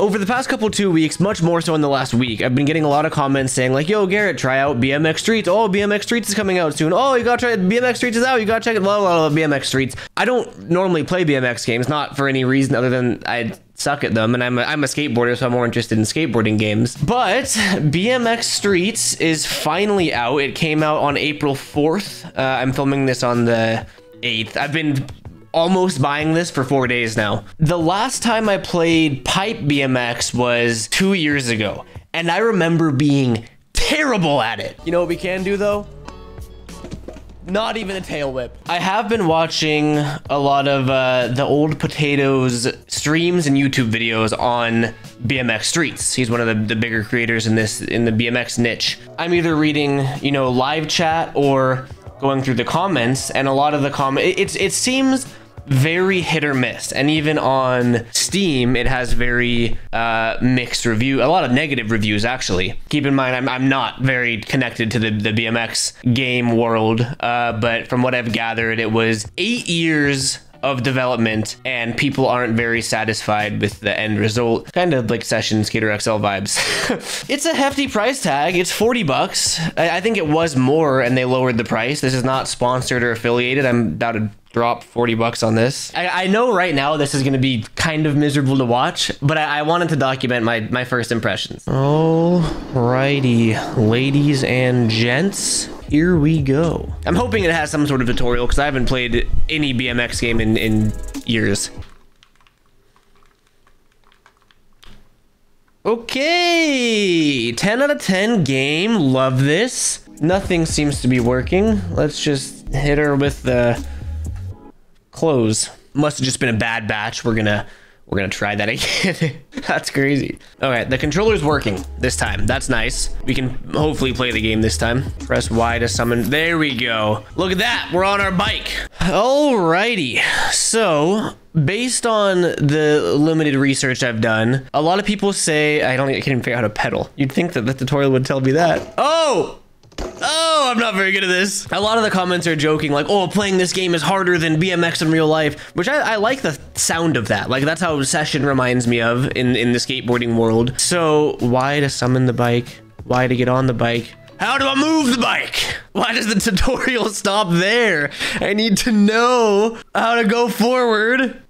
Over the past couple two weeks, much more so in the last week, I've been getting a lot of comments saying like, "Yo, Garrett, try out BMX Streets. Oh, BMX Streets is coming out soon. Oh, you gotta try it. BMX Streets is out. You gotta check it. Blah blah blah. BMX Streets. I don't normally play BMX games, not for any reason other than I suck at them, and I'm a, I'm a skateboarder, so I'm more interested in skateboarding games. But BMX Streets is finally out. It came out on April 4th. Uh, I'm filming this on the 8th. I've been almost buying this for four days now. The last time I played Pipe BMX was two years ago, and I remember being terrible at it. You know what we can do though? Not even a tail whip. I have been watching a lot of uh, the old potatoes streams and YouTube videos on BMX Streets. He's one of the, the bigger creators in this in the BMX niche. I'm either reading, you know, live chat or going through the comments, and a lot of the comment it, it, it seems very hit or miss. And even on steam it has very uh, mixed review a lot of negative reviews actually. Keep in mind i'm, I'm not very connected to the, the bmx game world uh, but from what i've gathered it was eight years of development and people aren't very satisfied with the end result. Kind of like Session Skater XL vibes. it's a hefty price tag. It's 40 bucks. I, I think it was more and they lowered the price. This is not sponsored or affiliated. I'm about to drop 40 bucks on this. I, I know right now this is going to be kind of miserable to watch, but I, I, wanted to document my, my first impressions. Alrighty, ladies and gents, here we go. I'm hoping it has some sort of tutorial because I haven't played any BMX game in, in years. Okay, 10 out of 10 game, love this. Nothing seems to be working. Let's just hit her with the close. Must have just been a bad batch. We're gonna we're gonna try that again. That's crazy. Okay, the controller's working this time. That's nice. We can hopefully play the game this time. Press Y to summon. There we go. Look at that. We're on our bike. Alrighty. So, based on the limited research I've done, a lot of people say I don't I can't even figure out how to pedal. You'd think that the tutorial would tell me that. Oh! Oh, I'm not very good at this. A lot of the comments are joking, like, oh, playing this game is harder than BMX in real life, which I, I like the sound of that. Like, that's how Obsession reminds me of in, in the skateboarding world. So, Y to summon the bike? Y to get on the bike? How do I move the bike? Why does the tutorial stop there? I need to know how to go forward.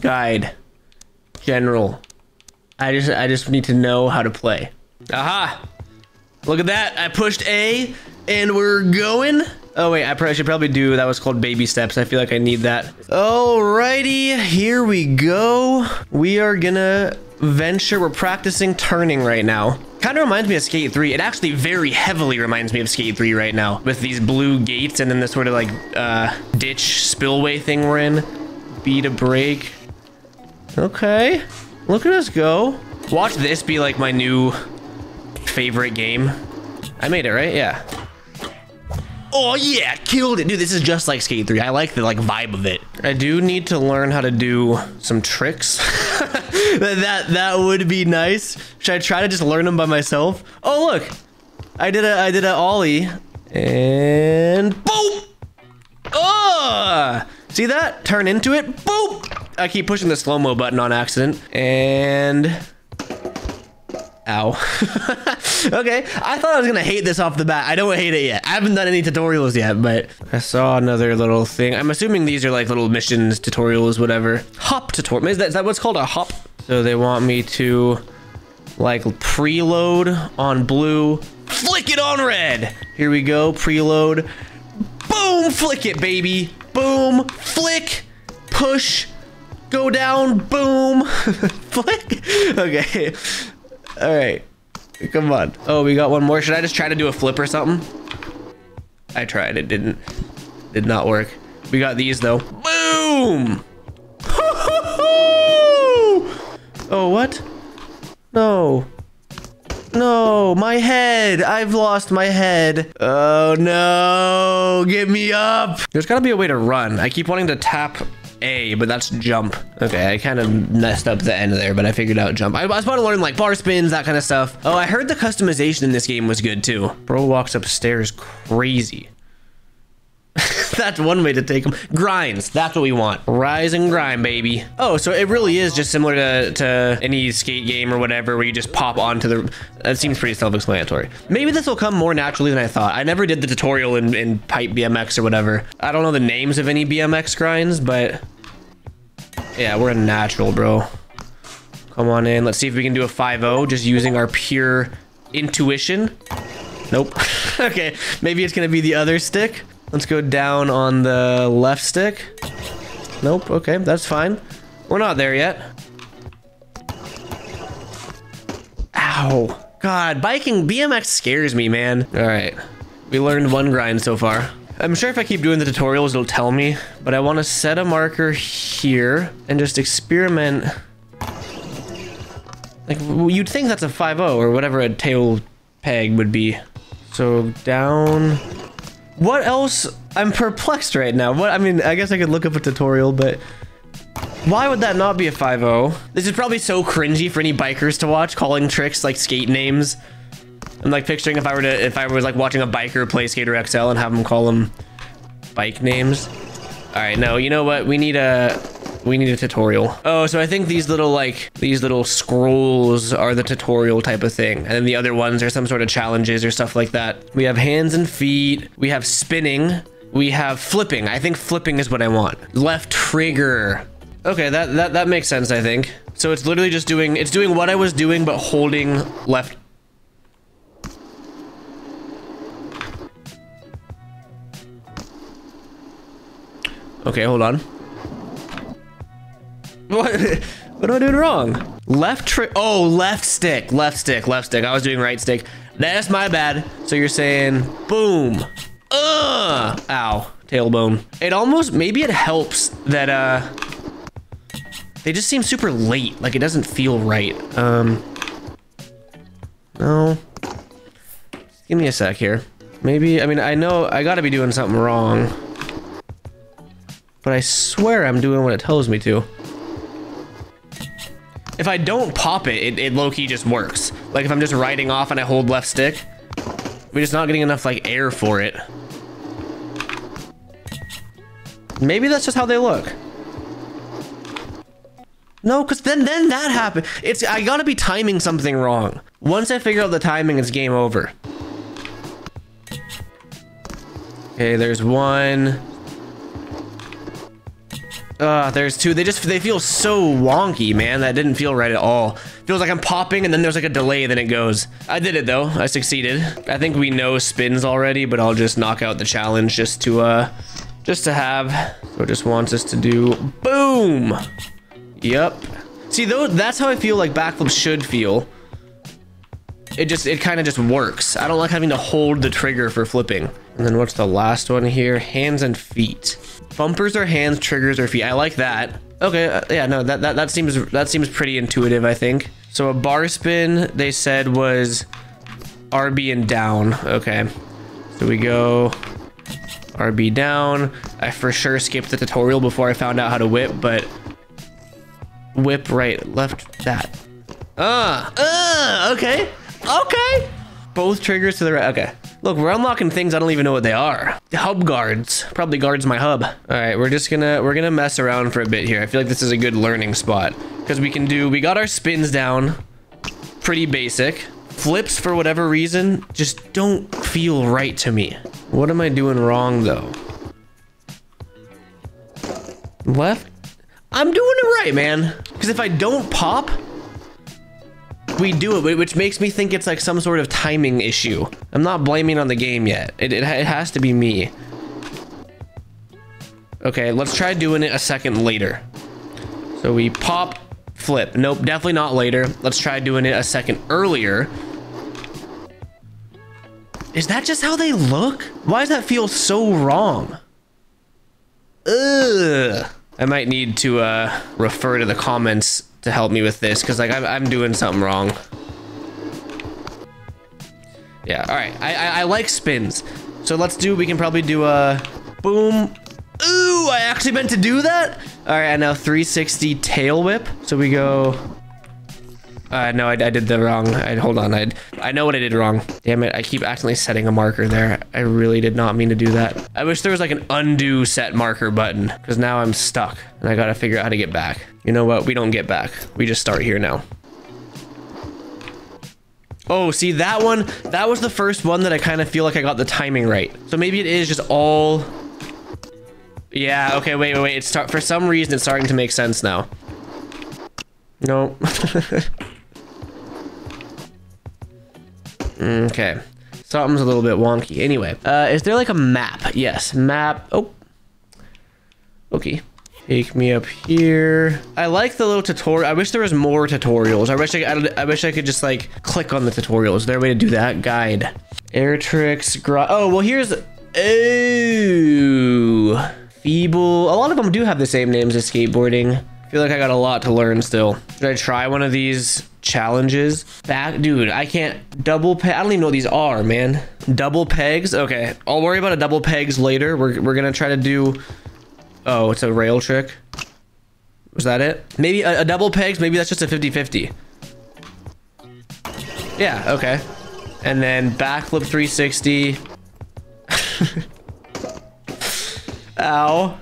Guide. General. I just I just need to know how to play. Aha! Look at that. I pushed A and we're going. Oh wait, I probably should probably do, that was called baby steps. I feel like I need that. Alrighty, here we go. We are gonna venture, we're practicing turning right now. Kind of reminds me of Skate 3. It actually very heavily reminds me of Skate 3 right now. With these blue gates and then this sort of like uh, ditch spillway thing we're in. B to brake. Okay, look at us go. Watch this be like my new favorite game. I made it, right? Yeah. Oh yeah, killed it. Dude, this is just like Skate 3. I like the like vibe of it. I do need to learn how to do some tricks. that, that would be nice. Should I try to just learn them by myself? Oh look. I did a I did a ollie and boom. Oh! See that? Turn into it. Boom! I keep pushing the slow-mo button on accident. And Ow. okay, I thought I was gonna hate this off the bat. I don't hate it yet. I haven't done any tutorials yet, but I saw another little thing. I'm assuming these are like little missions, tutorials, whatever. Hop tutorial. Is that, is that what's called a hop? So they want me to like preload on blue, flick it on red. Here we go, preload. Boom, flick it, baby. Boom, flick, push, go down, boom, flick. Okay. All right. Come on. Oh, we got one more. Should I just try to do a flip or something? I tried. It didn't. Did not work. We got these though. Boom! oh, what? No. No, my head. I've lost my head. Oh no, get me up. There's gotta be a way to run. I keep wanting to tap a, but that's jump. Okay, I kind of messed up the end there, but I figured out jump. I, I was about to learn like bar spins, that kind of stuff. Oh, I heard the customization in this game was good too. Bro walks upstairs crazy. that's one way to take them. Grinds. That's what we want. Rise and grind, baby. Oh, so it really is just similar to, to any skate game or whatever where you just pop onto the... That seems pretty self-explanatory. Maybe this will come more naturally than I thought. I never did the tutorial in, in Pipe BMX or whatever. I don't know the names of any BMX grinds, but... Yeah, we're a natural, bro. Come on in. Let's see if we can do a 5-0 just using our pure intuition. Nope. okay, maybe it's gonna be the other stick. Let's go down on the left stick. Nope, okay, that's fine. We're not there yet. Ow. God, biking BMX scares me, man. All right, we learned one grind so far. I'm sure if I keep doing the tutorials, it'll tell me, but I want to set a marker here and just experiment. Like, you'd think that's a 5-0 or whatever a tail peg would be. So down. What else? I'm perplexed right now. What? I mean, I guess I could look up a tutorial, but why would that not be a 5-0? This is probably so cringy for any bikers to watch, calling tricks like skate names. I'm like picturing if I were to, if I was like watching a biker play Skater XL and have them call them bike names. All right, no, you know what? We need a, we need a tutorial. Oh, so I think these little like these little scrolls are the tutorial type of thing. And then the other ones are some sort of challenges or stuff like that. We have hands and feet. We have spinning. We have flipping. I think flipping is what I want. Left trigger. Okay, that, that, that makes sense, I think. So it's literally just doing, it's doing what I was doing, but holding left. Okay, hold on. What? What am I doing wrong? Left trick. Oh, left stick. Left stick. Left stick. I was doing right stick. That's my bad. So you're saying boom. Ugh. Ow. Tailbone. It almost, maybe it helps that, uh, they just seem super late. Like it doesn't feel right. Um, no. Give me a sec here. Maybe, I mean, I know I gotta be doing something wrong. But I swear I'm doing what it tells me to. If I don't pop it, it, it low-key just works. Like if I'm just riding off and I hold left stick, we're just not getting enough like air for it. Maybe that's just how they look. No, because then then that happened. It's I gotta be timing something wrong. Once I figure out the timing, it's game over. Okay, there's one. Uh, there's two. They just, they feel so wonky, man. That didn't feel right at all. Feels like I'm popping and then there's like a delay, then it goes. I did it though. I succeeded. I think we know spins already, but I'll just knock out the challenge just to, uh, just to have. So just wants us to do boom. Yep. See, though, that's how I feel like backflips should feel. It just, it kind of just works. I don't like having to hold the trigger for flipping. And then what's the last one here? Hands and feet. Bumpers are hands, triggers are feet. I like that. Okay, uh, yeah, no, that, that, that seems that seems pretty intuitive, I think. So a bar spin, they said was RB and down. Okay, so we go RB down. I for sure skipped the tutorial before I found out how to whip, but whip right, left, that. Ah, uh, uh, okay, okay. Both triggers to the right, okay. Look, we're unlocking things I don't even know what they are. Hub guards. Probably guards my hub. All right, we're just gonna, we're gonna mess around for a bit here. I feel like this is a good learning spot. Because we can do, we got our spins down. Pretty basic. Flips, for whatever reason, just don't feel right to me. What am I doing wrong, though? Left? I'm doing it right, man. Because if I don't pop, we do it, which makes me think it's like some sort of timing issue. I'm not blaming on the game yet. It, it, it has to be me. Okay, let's try doing it a second later. So we pop, flip. Nope, definitely not later. Let's try doing it a second earlier. Is that just how they look? Why does that feel so wrong? Ugh. I might need to uh, refer to the comments to help me with this because like I'm, I'm doing something wrong. Yeah, all right. I, I, I like spins. So let's do, we can probably do a boom. Ooh, I actually meant to do that. All right, and now 360 tail whip. So we go Uh, no, I, I did the wrong. I hold on. I I know what I did wrong. Damn it! I keep accidentally setting a marker there. I really did not mean to do that. I wish there was like an undo set marker button because now I'm stuck and I gotta figure out how to get back. You know what? We don't get back. We just start here now. Oh, see that one? That was the first one that I kind of feel like I got the timing right. So maybe it is just all. Yeah. Okay. Wait. Wait. Wait. It's start for some reason it's starting to make sense now. No. okay. Something's a little bit wonky. Anyway, uh, is there like a map? Yes, map. Oh. Okay. Take me up here. I like the little tutorial. I wish there was more tutorials. I wish I, I, I wish I could just like click on the tutorials. Is there a way to do that? Guide. Air tricks. oh, well here's... Oh. Feeble. A lot of them do have the same names as skateboarding. I feel like I got a lot to learn still. Should I try one of these challenges? Back, dude, I can't double peg. I don't even know what these are, man. Double pegs. Okay, I'll worry about a double pegs later. We're, we're gonna try to do Oh, it's a rail trick. Was that it? Maybe a, a double pegs, maybe that's just a 50-50. Yeah, okay. And then backflip 360. Ow.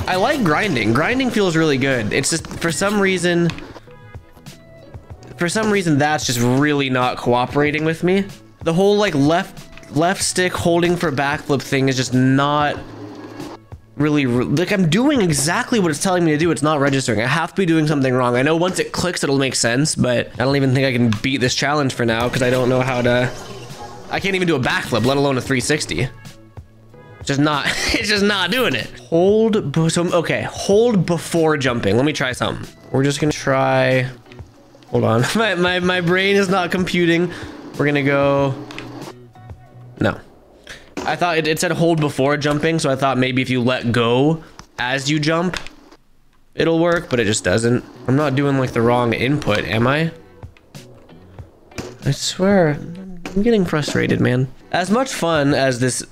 I like grinding. Grinding feels really good. It's just, for some reason, for some reason, that's just really not cooperating with me. The whole like left, left stick holding for backflip thing is just not really like I'm doing exactly what it's telling me to do. It's not registering. I have to be doing something wrong. I know once it clicks, it'll make sense, but I don't even think I can beat this challenge for now because I don't know how to. I can't even do a backflip, let alone a 360. It's just not. It's just not doing it. Hold. So okay, hold before jumping. Let me try something. We're just gonna try. Hold on. My my my brain is not computing. We're gonna go. No. I thought it, it said hold before jumping, so I thought maybe if you let go as you jump, it'll work, but it just doesn't. I'm not doing like the wrong input, am I? I swear, I'm getting frustrated, man. As much fun as this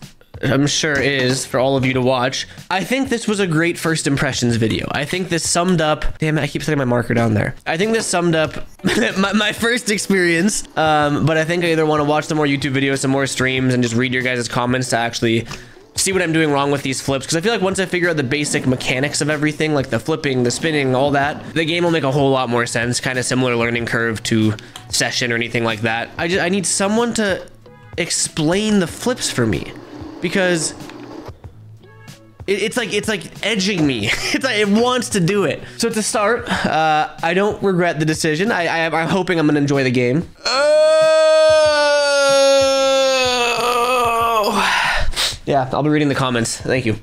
I'm sure is for all of you to watch. I think this was a great first impressions video. I think this summed up, damn it, I keep setting my marker down there. I think this summed up my, my, first experience, um, but I think I either want to watch some more YouTube videos, some more streams, and just read your guys' comments to actually see what I'm doing wrong with these flips because I feel like once I figure out the basic mechanics of everything like the flipping the spinning all that the game will make a whole lot more sense kind of similar learning curve to session or anything like that I just I need someone to explain the flips for me because it, it's like it's like edging me. it's like it wants to do it. So to start, uh, I don't regret the decision. I, I am hoping I'm gonna enjoy the game. Oh. Yeah, I'll be reading the comments. Thank you.